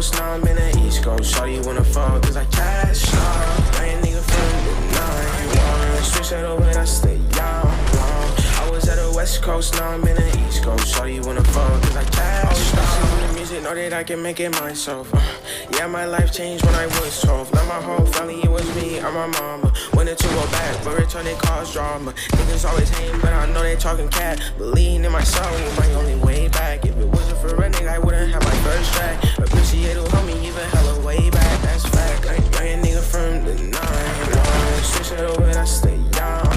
coast, now I'm in the east coast. Shawty wanna fuck, cause I cash out. Bring a nigga from the 9-1 Switch that over, I stay down, bro I was at the west coast, now I'm in the east coast. Shawty wanna fuck, know that I can make it myself uh, Yeah, my life changed when I was 12 Not my whole family, it was me and my mama. Wanted to go back, but returning caused drama. Niggas always hate, but I know they talking cat. Believing in myself, my only way back. If it wasn't for running, I wouldn't have my first track. Appreciate helped me even hella way back, that's fact. Ain't a nigga from the 9 Switch it over, I stay young.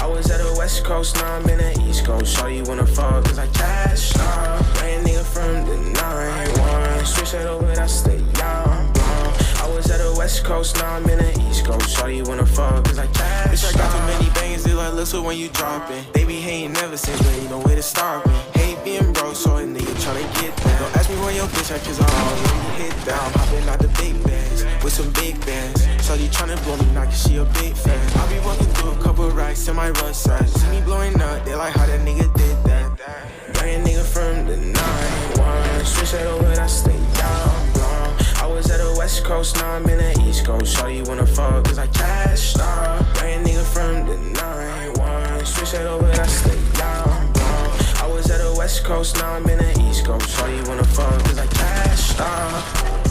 I was at the west coast, now I'm in the east coast. Show you wanna fuck, cause I cashed out west coast, now I'm in the east coast Show you wanna fuck, cause I cashed Bitch, I got too many bangs, they like little when you dropping. They be hating never since, but ain't no way to stop me. Hate being broke, so a nigga tryna get down. Don't ask me where your bitch at, cause I already hit down. Hopping out the big bands, with some big bands. Shawty tryna blow me, knock she a big fan. I be walking through a couple racks in my run size. See me blowing up, they like how that nigga did that. Bring a nigga from the 9-1 Switch it over, Coast, now I'm in the East Coast. Show you wanna fuck, cause I cash star. Brand nigga from the 9-1. Switch that over, I stay down, bro. I was at the West Coast, now I'm in the East Coast. Show you wanna fuck, cause I cash up.